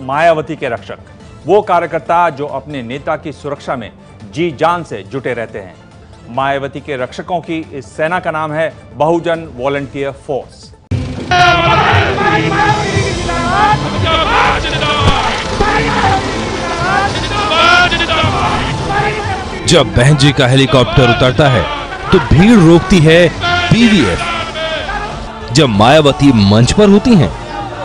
मायावती के रक्षक। वो कार्यकर्ता जो अपने नेता की सुरक्षा में जी जान से जुटे रहते हैं। मायावती के रक्षकों की इस सेना का नाम है बहुजन वॉलंटियर फोर्स। जब बहन जी का हेलीकॉप्टर उतरता है तो भीड़ रोकती है बीवीएफ जब मायावती मंच पर होती हैं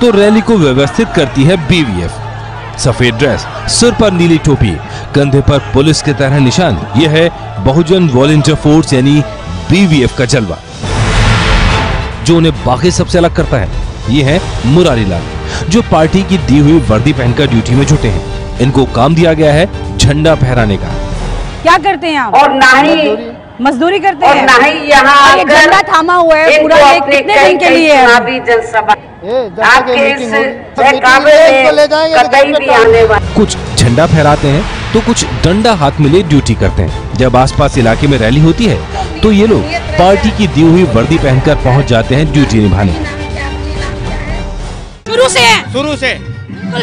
तो रैली को व्यवस्थित करती है बीवीएफ सफ़ेद ड्रेस सिर पर नीली टोपी कंधे पर पुलिस के तरह निशान। यह है बहुजन वॉलेंटियर फोर्स यानी बीवीएफ का जलवा जो उन्हें बाकी सबसे अलग करता है। ये है मुरारी लाल जो पार्टी की दी हुई वर्दी पहनकर ड्यूटी में जुटे हैं। इनको काम दिया गया है झंडा फहराने का। क्या करते हैं आप? और ना ही मजदूरी करते और हैं। ना ही यहाँ झंडा थामा हुआ है पूरा ये कितने दिन के लिए है? जनसभा। आपके इस कुछ झंडा फहराते हैं तो कुछ डंडा हाथ में ले ड्यूटी करते हैं। जब आसपास इलाके में रैली होती है तो ये लोग पार्टी की दी हुई वर्दी पहनकर पहुँच जाते हैं ड्यूटी निभाने। शुरू से शुरू से।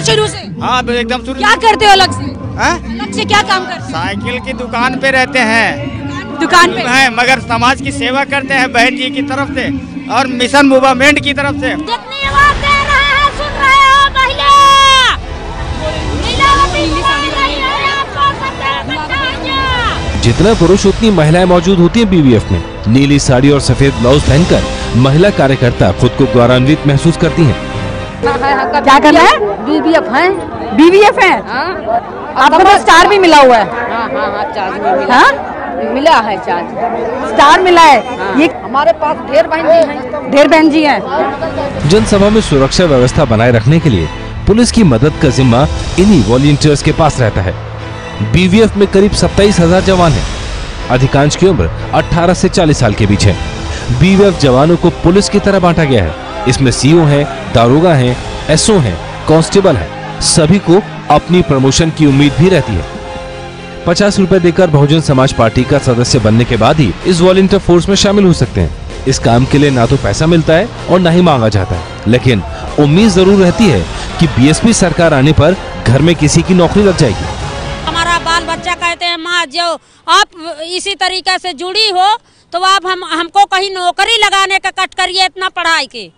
शुरू से। हाँ एकदम शुरू क्या करते हो अलग से? हाँ? अलग से क्या काम करते साइकिल की दुकान पे रहते हो। दुकान पे। हैं मगर समाज की सेवा करते हैं बहन जी की तरफ़ से और मिशन मूवमेंट की तरफ़ से। जितनी आवाज़ दे रहे हैं सुन रहे हो महिला। रही है पुरुष उतनी महिलाएँ मौजूद होती हैं बीवीएफ में। नीली साड़ी और सफ़ेद ब्लाउज पहनकर महिला कार्यकर्ता खुद को गौरवान्वित महसूस करती हैं। क्या करना है? बीबीएफ है। बीवीएफ है? आपको तो स्टार भी मिला हुआ है। हाँ हाँ हाँ? मिला हाँ है चार्ज स्टार मिला है। ये हमारे पास ढेर बहन जी हैं ढेर बहन जी हैं। जनसभा में सुरक्षा व्यवस्था बनाए रखने के लिए पुलिस की मदद का जिम्मा इन्हीं वॉलंटियर्स के पास रहता है। बीवीएफ में करीब सत्ताईस हज़ार जवान हैं। अधिकांश की उम्र 18 से 40 साल के बीच है। बीवीएफ जवानों को पुलिस की तरह बांटा गया है। इसमें सीओ हैं, दारोगा हैं, एसओ हैं, कांस्टेबल हैं। सभी को अपनी प्रमोशन की उम्मीद भी रहती है। पचास रूपए देकर बहुजन समाज पार्टी का सदस्य बनने के बाद ही इस वॉलंटियर फोर्स में शामिल हो सकते हैं। इस काम के लिए ना तो पैसा मिलता है और ना ही मांगा जाता है। लेकिन उम्मीद ज़रूर रहती है कि बीएसपी सरकार आने पर घर में किसी की नौकरी लग जाएगी। हमारा बाल बच्चा कहते हैं माँ जो आप इसी तरीके से जुड़ी हो तो आप हम हमको कहीं नौकरी लगाने का कट करिए इतना पढ़ाई के।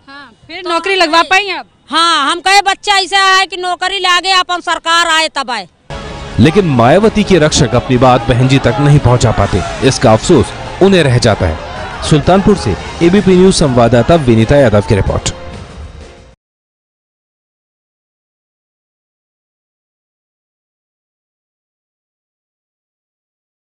फिर नौकरी लगवा पाएँगे आप? हाँ हम कहे बच्चा ऐसा है कि नौकरी लागे अपन सरकार आए तब आए। लेकिन मायावती के रक्षक अपनी बात बहन जी तक नहीं पहुँचा पाते। इसका अफसोस उन्हें रह जाता है। सुल्तानपुर से एबीपी न्यूज़ संवाददाता विनीता यादव की रिपोर्ट।